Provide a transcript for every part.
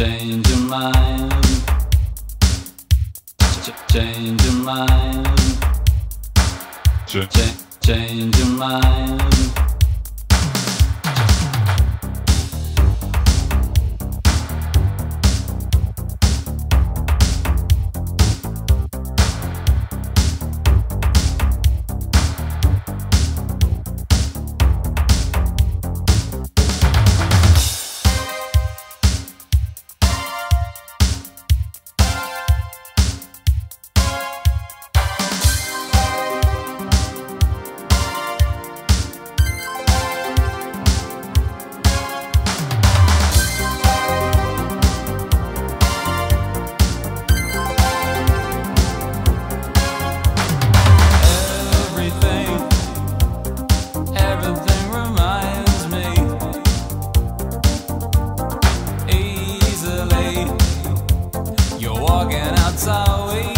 change your mind. Ch- change your mind. Ch- Ch- change your mind. Walking out so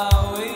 away.